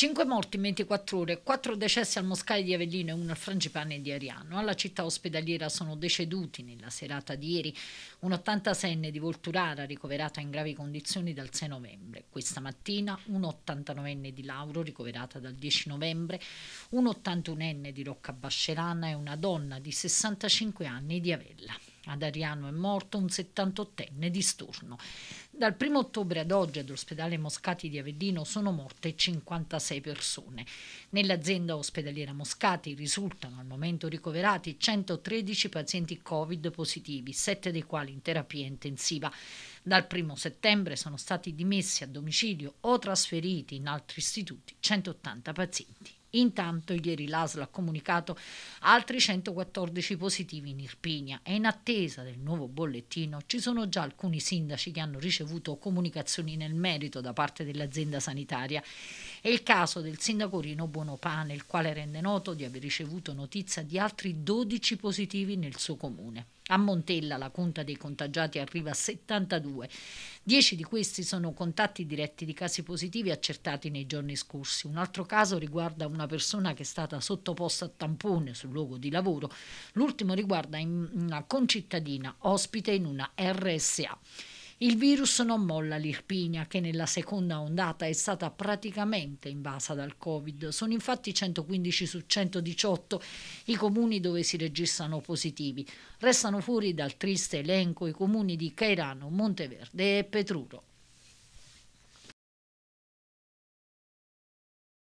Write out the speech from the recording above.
5 morti in 24 ore, 4 decessi al Moscale di Avellino e 1 al Frangipane di Ariano. Alla città ospedaliera sono deceduti nella serata di ieri un 86enne di Volturara ricoverata in gravi condizioni dal 6 novembre. Questa mattina un 89enne di Lauro ricoverata dal 10 novembre, un 81enne di Rocca Bascerana e una donna di 65 anni di Avella. Ad Ariano è morto un 78enne di Sturno. Dal 1 ottobre ad oggi all'ospedale Moscati di Avellino sono morte 56 persone. Nell'azienda ospedaliera Moscati risultano al momento ricoverati 113 pazienti Covid positivi, 7 dei quali in terapia intensiva. Dal 1 settembre sono stati dimessi a domicilio o trasferiti in altri istituti 180 pazienti. Intanto ieri l'ASL ha comunicato altri 114 positivi in Irpinia e in attesa del nuovo bollettino ci sono già alcuni sindaci che hanno ricevuto comunicazioni nel merito da parte dell'azienda sanitaria. È il caso del sindaco Rino Buonopane, il quale rende noto di aver ricevuto notizia di altri 12 positivi nel suo comune. A Montella la conta dei contagiati arriva a 72. Dieci di questi sono contatti diretti di casi positivi accertati nei giorni scorsi. Un altro caso riguarda una persona che è stata sottoposta a tampone sul luogo di lavoro. L'ultimo riguarda una concittadina ospite in una RSA. Il virus non molla l'Irpinia, che nella seconda ondata è stata praticamente invasa dal Covid. Sono infatti 115 su 118 i comuni dove si registrano positivi. Restano fuori dal triste elenco i comuni di Cairano, Monteverde e Petruro.